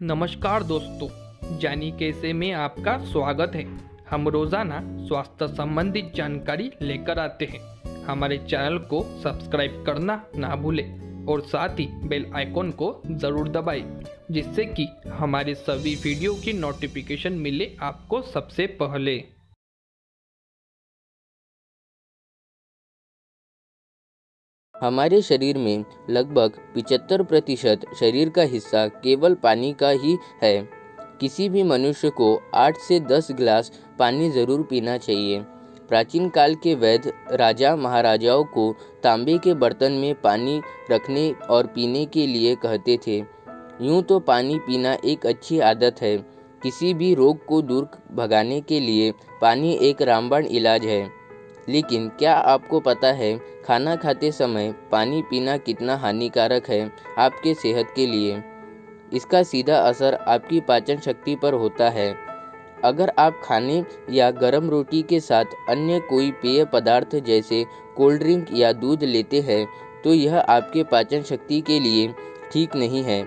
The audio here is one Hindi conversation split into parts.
नमस्कार दोस्तों, जानी कैसे में आपका स्वागत है। हम रोज़ाना स्वास्थ्य संबंधित जानकारी लेकर आते हैं। हमारे चैनल को सब्सक्राइब करना ना भूलें और साथ ही बेल आइकॉन को ज़रूर दबाएँ, जिससे कि हमारे सभी वीडियो की नोटिफिकेशन मिले आपको सबसे पहले। हमारे शरीर में लगभग 75 प्रतिशत शरीर का हिस्सा केवल पानी का ही है। किसी भी मनुष्य को 8 से 10 गिलास पानी ज़रूर पीना चाहिए। प्राचीन काल के वैद्य राजा महाराजाओं को तांबे के बर्तन में पानी रखने और पीने के लिए कहते थे। यूँ तो पानी पीना एक अच्छी आदत है। किसी भी रोग को दूर भगाने के लिए पानी एक रामबाण इलाज है। लेकिन क्या आपको पता है खाना खाते समय पानी पीना कितना हानिकारक है आपके सेहत के लिए। इसका सीधा असर आपकी पाचन शक्ति पर होता है। अगर आप खाने या गर्म रोटी के साथ अन्य कोई पेय पदार्थ जैसे कोल्ड ड्रिंक या दूध लेते हैं तो यह आपके पाचन शक्ति के लिए ठीक नहीं है।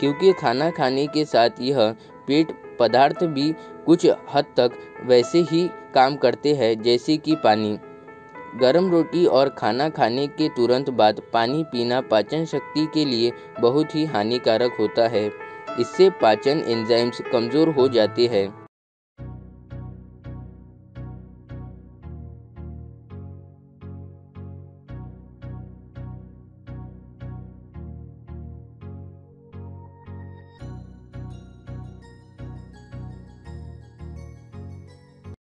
क्योंकि खाना खाने के साथ यह पेट पदार्थ भी कुछ हद तक वैसे ही काम करते हैं, जैसे कि पानी। गर्म रोटी और खाना खाने के तुरंत बाद पानी पीना पाचन शक्ति के लिए बहुत ही हानिकारक होता है। इससे पाचन एंजाइम्स कमज़ोर हो जाते हैं।